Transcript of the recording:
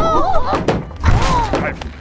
哦哦